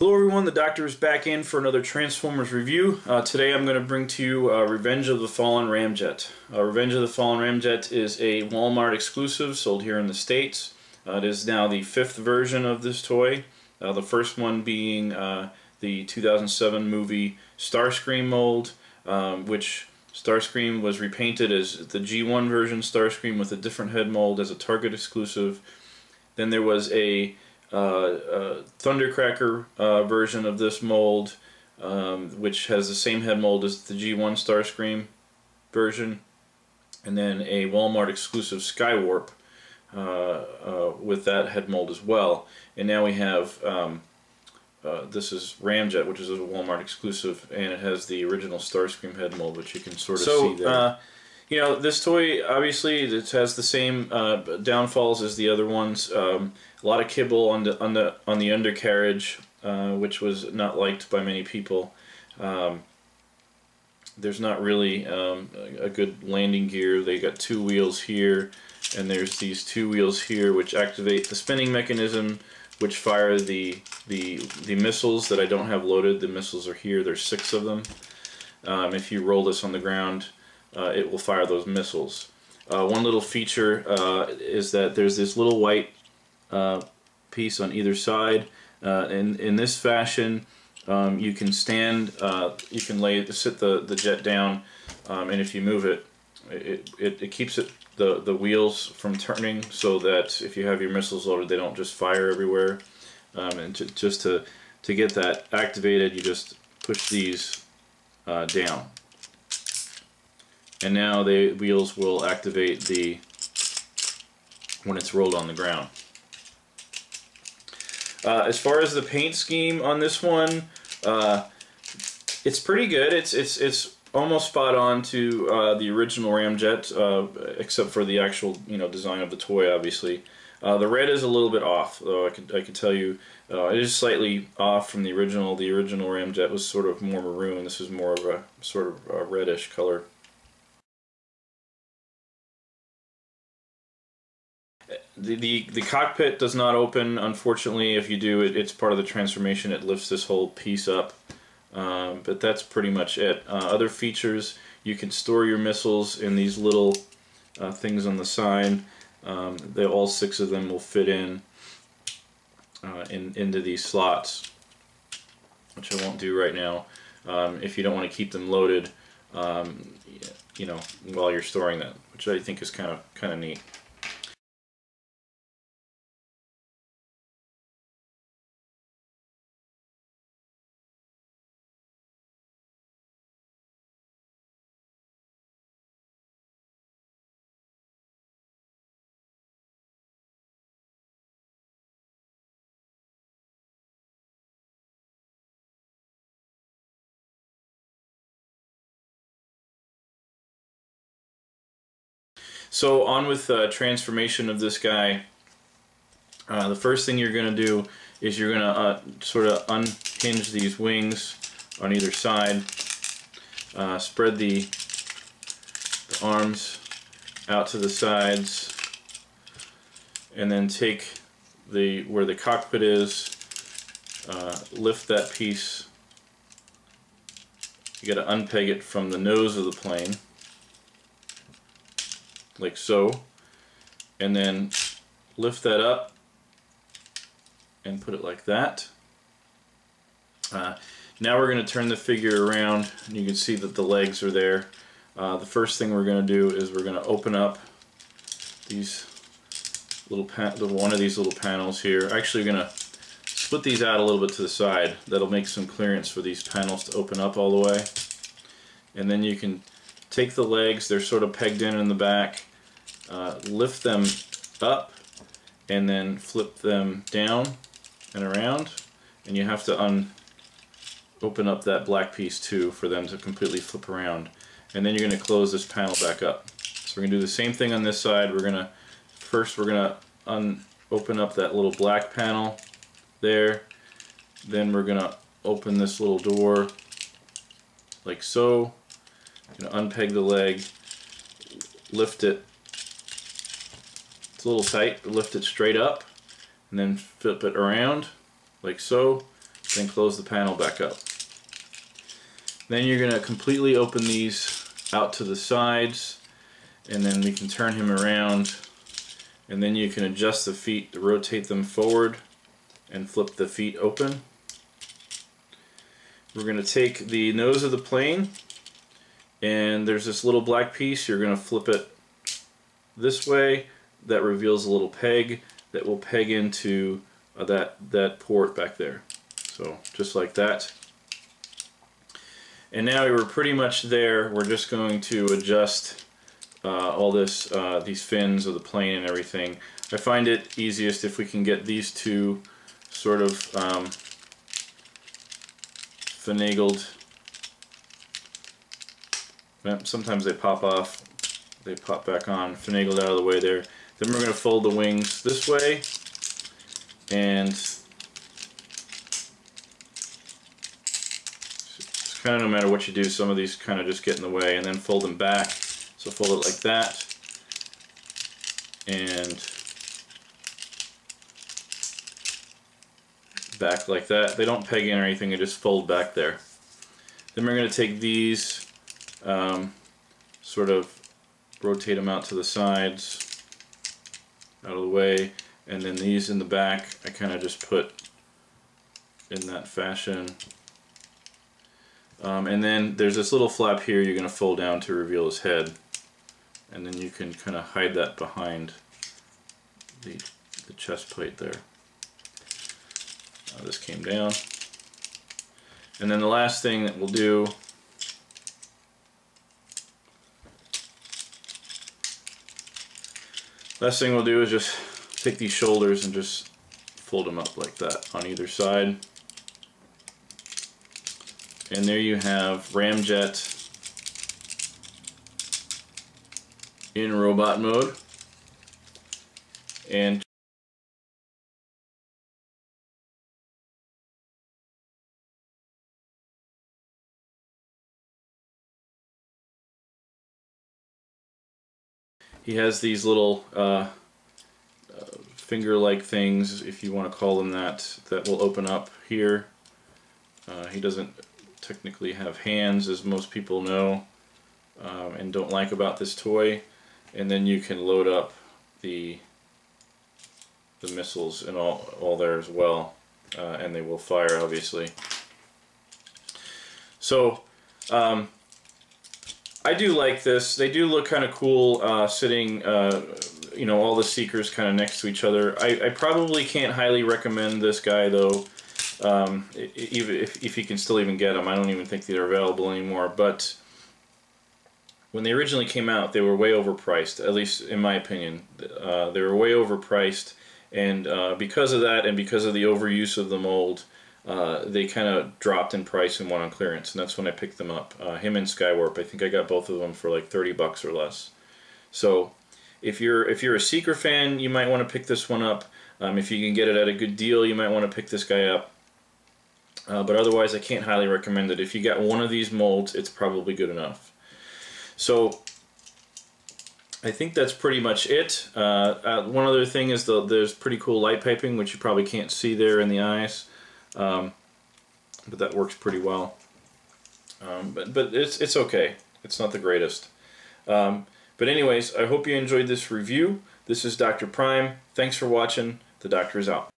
Hello everyone, the Doctor is back in for another Transformers review. Uh, today I'm going to bring to you uh, Revenge of the Fallen Ramjet. Uh, Revenge of the Fallen Ramjet is a Walmart exclusive sold here in the States. Uh, it is now the fifth version of this toy, uh, the first one being uh, the 2007 movie Starscream mold, um, which Starscream was repainted as the G1 version Starscream with a different head mold as a Target exclusive. Then there was a Thundercracker uh, version of this mold, um, which has the same head mold as the G1 Starscream version, and then a Walmart exclusive Skywarp uh, uh, with that head mold as well. And now we have um, uh, this is Ramjet, which is a Walmart exclusive, and it has the original Starscream head mold, which you can sort of So, see there. You know, this toy obviously it has the same downfalls as the other ones. Um, a lot of kibble on the on the on the undercarriage, uh, which was not liked by many people. Um, there's not really um, a, a good landing gear. They got two wheels here, and there's these two wheels here which activate the spinning mechanism, which fire the the the missiles that I don't have loaded. The missiles are here. There's six of them. Um, if you roll this on the ground, uh, it will fire those missiles. Uh, one little feature uh, is that there's this little white uh, piece on either side. Uh, in, in this fashion, um, you can stand, you can lay, sit the, the jet down, um, and if you move it, it, it, it keeps it the, the wheels from turning so that if you have your missiles loaded, they don't just fire everywhere. Um, and to, just to, to get that activated, you just push these uh, down. And now the wheels will activate the when it's rolled on the ground. Uh, as far as the paint scheme on this one, uh, it's pretty good. It's it's it's almost spot on to uh, the original Ramjet, uh, except for the actual you know design of the toy, obviously. Uh, the red is a little bit off, though I could I could tell you uh, it is slightly off from the original. The original Ramjet was sort of more maroon. This is more of a sort of a reddish color. The, the, cockpit does not open, unfortunately. If you do, it, it's part of the transformation. It lifts this whole piece up. Um, but that's pretty much it. Uh, other features, you can store your missiles in these little uh, things on the side. Um, they, all six of them will fit in, uh, in into these slots, which I won't do right now. Um, if you don't want to keep them loaded, um, you know, while you're storing them, which I think is kind of kind of neat. So on with uh, transformation of this guy. Uh, the first thing you're going to do is you're going to uh, sort of unhinge these wings on either side. Uh, spread the, the, arms out to the sides and then take the where the cockpit is uh, lift that piece you got to unpeg it from the nose of the plane like so and then lift that up and put it like that. Uh, now we're going to turn the figure around and you can see that the legs are there. Uh, the first thing we're going to do is we're going to open up these little one of these little panels here. Actually we're going to split these out a little bit to the side. That'll make some clearance for these panels to open up all the way. And then you can take the legs they're sort of pegged in in the back uh, lift them up and then flip them down and around. And you have to un open up that black piece too for them to completely flip around. And then you're going to close this panel back up. So we're going to do the same thing on this side. We're going to first we're going to un open up that little black panel there. Then we're going to open this little door like so. Unpeg the leg lift it it's a little tight, but lift it straight up and then flip it around like so then close the panel back up. Then you're going to completely open these out to the sides and then we can turn him around and then you can adjust the feet to rotate them forward and flip the feet open. We're going to take the nose of the plane and there's this little black piece you're going to flip it this way that reveals a little peg that will peg into uh, that that port back there. So just like that. And now we're pretty much there. We're just going to adjust uh, all this uh, these fins of the plane and everything. I find it easiest if we can get these two sort of um, finagled. Sometimes they pop off they pop back on finagled out of the way there then we're going to fold the wings this way and it's kind of no matter what you do some of these kind of just get in the way and then fold them back. So fold it like that and back like that. They don't peg in or anything they just fold back there. Then we're going to take these um, sort of rotate them out to the sides out of the way and then these in the back I kind of just put in that fashion um, and then there's this little flap here you're going to fold down to reveal his head and then you can kind of hide that behind the, the chest plate there. This came down. And then the last thing that we'll do Last thing we'll do is just take these shoulders and just fold them up like that on either side. And there you have Ramjet in robot mode. And He has these little uh, uh, finger-like things, if you want to call them that, that will open up here. Uh, he doesn't technically have hands, as most people know um, and don't like about this toy. And then you can load up the the missiles and all, all there as well. Uh, and they will fire, obviously. So, um, I do like this. They do look kind of cool uh, sitting, uh, you know, all the Seekers kind of next to each other. I, I, probably can't highly recommend this guy, though, um, even if, if you can still even get them. I don't even think they're available anymore. But when they originally came out, they were way overpriced, at least in my opinion. Uh, they were way overpriced, and uh, because of that and because of the overuse of the mold, uh, they kind of dropped in price and went on clearance, and that's when I picked them up. Uh, him and Skywarp, I think I got both of them for like 30 bucks or less. So if you're if you're a Seeker fan, you might want to pick this one up. Um, if you can get it at a good deal, you might want to pick this guy up. Uh, but otherwise, I can't highly recommend it. If you got one of these molds, it's probably good enough. So I think that's pretty much it. Uh, uh, one other thing is the, there's pretty cool light piping, which you probably can't see there in the eyes. Um, but that works pretty well. Um, but but it's it's okay. It's not the greatest. Um, but anyways, I hope you enjoyed this review. This is Dr. Prime. Thanks for watching. The doctor is out.